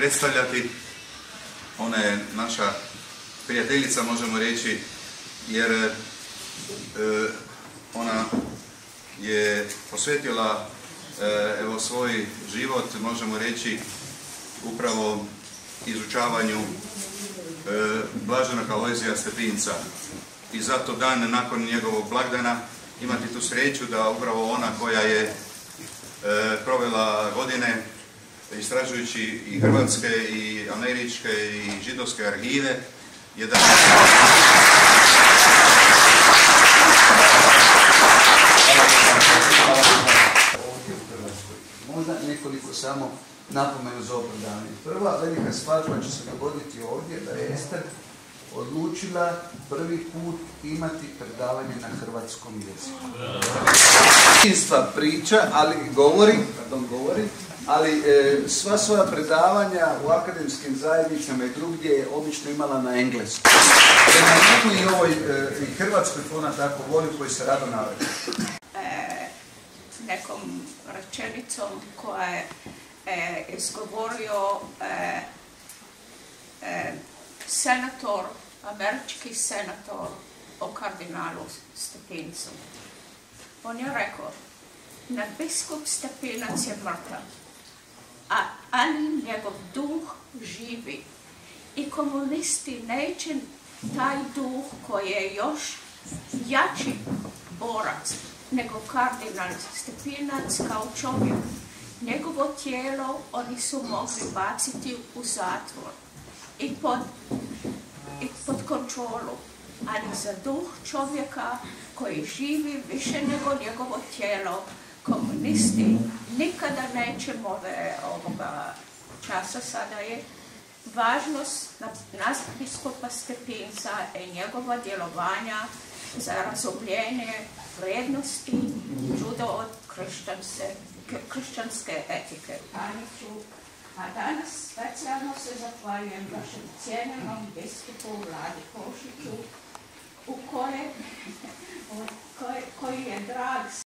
predstavljati. Ona je naša prijateljica, možemo reći, jer e, ona je posvetila e, evo svoj život, možemo reći, upravo izučavanju e, Blaženog Alojzija Stepinca. I zato dan nakon njegovog blagdana imati tu sreću da upravo ona koja je e, provela godine istražujući i hrvatske i američke i židovske arhive je da ovdje u Hrvatskoj. Možda nekoliko samo napomenu za opravdanje. Prva velika stvar koja će se dogoditi ovdje da je Ester odlučila prvi put imati predavanje na hrvatskom jeziku. Istinstva priča, ali govori, pardon, govori, ali e, sva svoja predavanja u akademskim zajednicama i drugdje je obično imala na engleskom. Njemu i ovoj e, hrvatskoj ona tako voli koji se rado navede. e, nekom rečenicom koja je e, izgovorio e, e, senator, američki senator o kardinalu Stepincu. On je rekao, nadbiskup Stepinac je mrtav, ali njegov duh živi. I komunisti neće taj duh koji je još jači borac nego kardinal Stepinac kao čovjek. Njegovo tijelo oni su mogli baciti u zatvor i pod, i pod kontrolu, ali za duh čovjeka koji živi više nego njegovo tijelo, komunisti nikada neće ove ovoga časa sada je važnost nas biskupa Stepinca i njegova djelovanja za razobljenje vrijednosti judo od kršćanske, etike. A danas specijalno se zahvaljujem vašem cijenjenom biskupu Vladi Košiću,